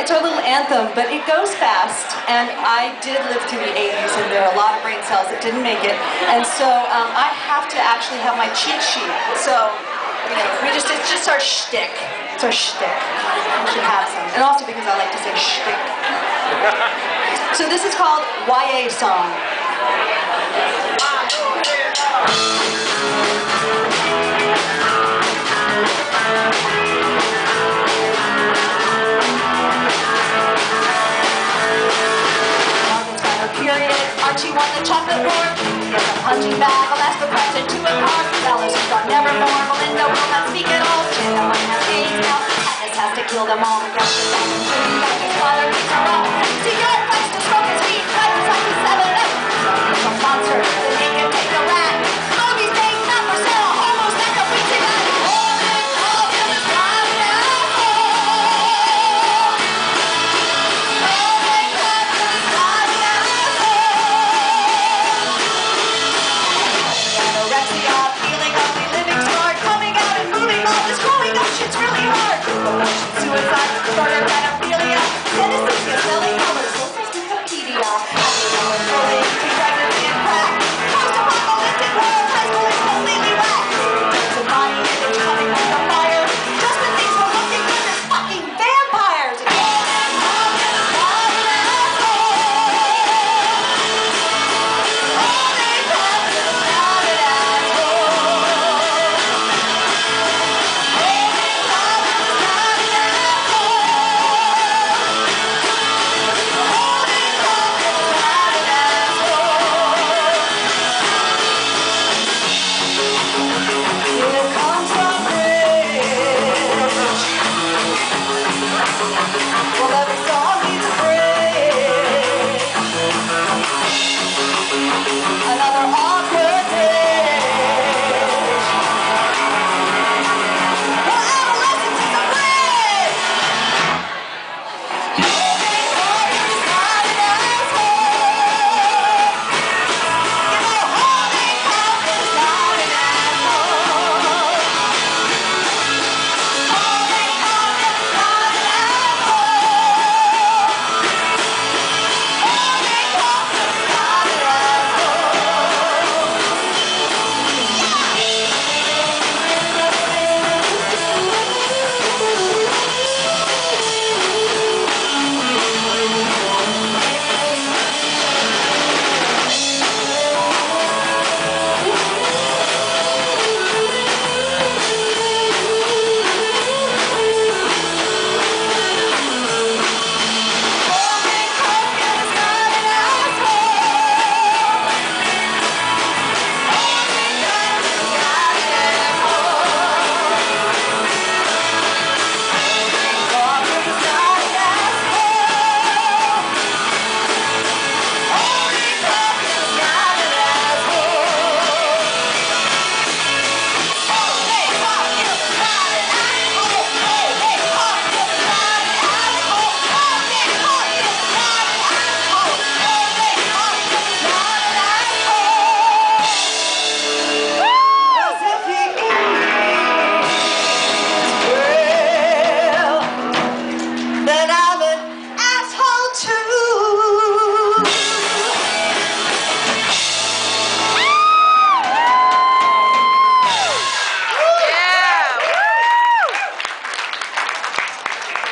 it's our little anthem, but it goes fast. And I did live through the 80s, and there are a lot of brain cells that didn't make it. And so um, I have to actually have my cheat sheet. So, you know, we just it's just our shtick. It's our shtick. We should have some. And also because I like to say shtick. So this is called YA song. she won the chocolate war. There's a punching bag, a last request, and two of our fellows who are never born. Belinda will not speak at all. She's the one has AIDS now, Agnes has to kill them all. The captain, suicide, started pedophilia,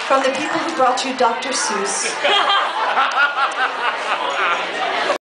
from the people who brought you Dr. Seuss.